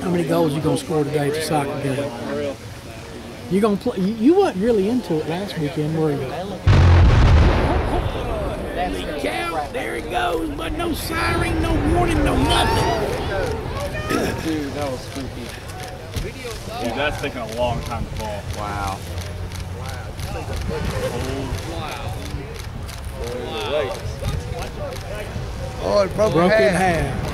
How many goals you gonna score today at the soccer game? You gonna play? You, you wasn't really into it last weekend, were you? Count, there it goes, but no siren, no warning, no nothing. Dude, that was spooky. Dude, that's taking a long time to fall. Wow. Wow. Oh, it broke, Broke in hand. half.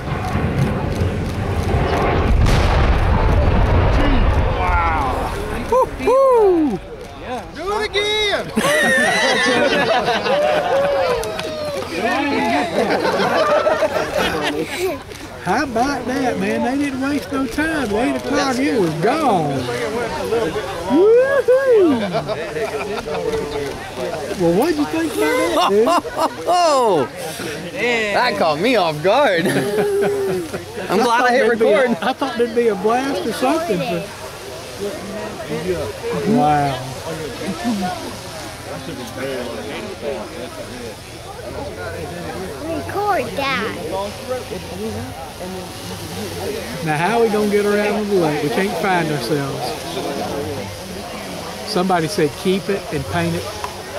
How about that, man? They didn't waste no time. At eight o'clock, it was gone. Woohoo! Well, what'd you think about that, dude? Oh! That caught me off guard. I'm glad I hit a- record. I thought there'd be a blast or something. Oh, but... Wow. Record that. Now, how are we gonna get around the lake? We can't find ourselves. Somebody said keep it and paint it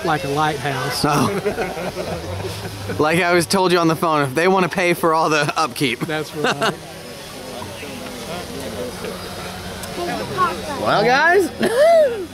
like a lighthouse. Oh. like I was told you on the phone, if they want to pay for all the upkeep. That's right. Well, guys,